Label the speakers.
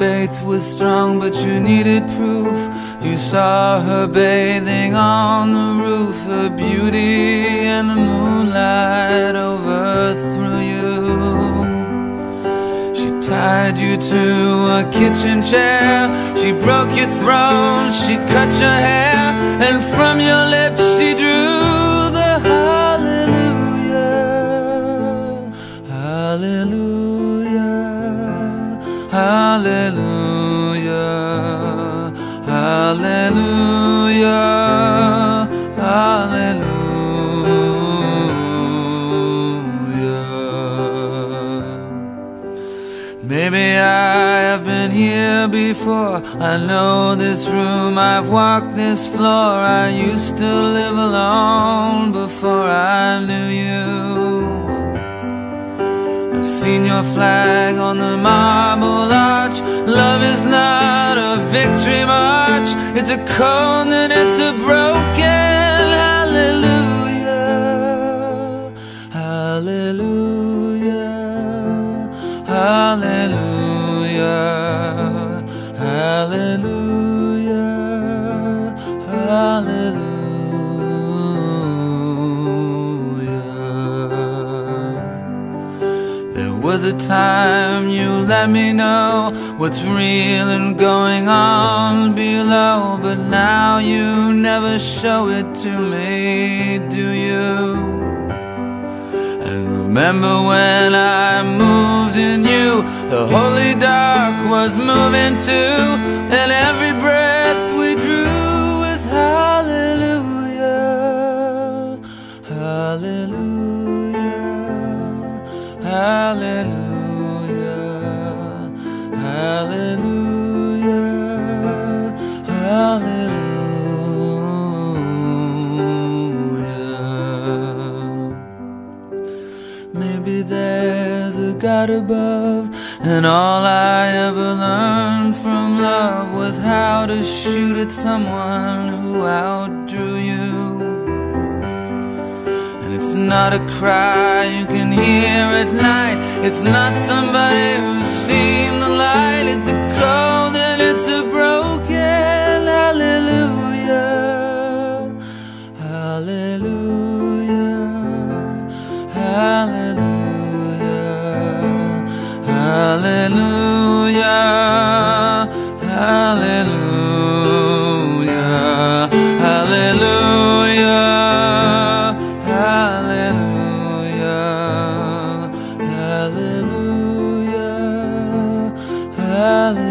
Speaker 1: faith was strong, but you needed proof. You saw her bathing on the roof, her beauty and the moonlight overthrew you. She tied you to a kitchen chair, she broke your throne, she cut your hair, and from your lips she drew hallelujah, hallelujah, hallelujah. Maybe I have been here before. I know this room, I've walked this floor. I used to live alone before I knew you. Seen your flag on the marble arch. Love is not a victory march, it's a cold and it's a broken hallelujah. Hallelujah. Hallelujah. Was a time you let me know what's real and going on below, but now you never show it to me, do you? And remember when I moved in you, the holy dark was moving too, and every breath hallelujah, hallelujah, hallelujah. Maybe there's a God above, and all I ever learned from love was how to shoot at someone who outdrew you. It's not a cry you can hear at night, it's not somebody who's seen the light, it's a cold and it's a broken valley.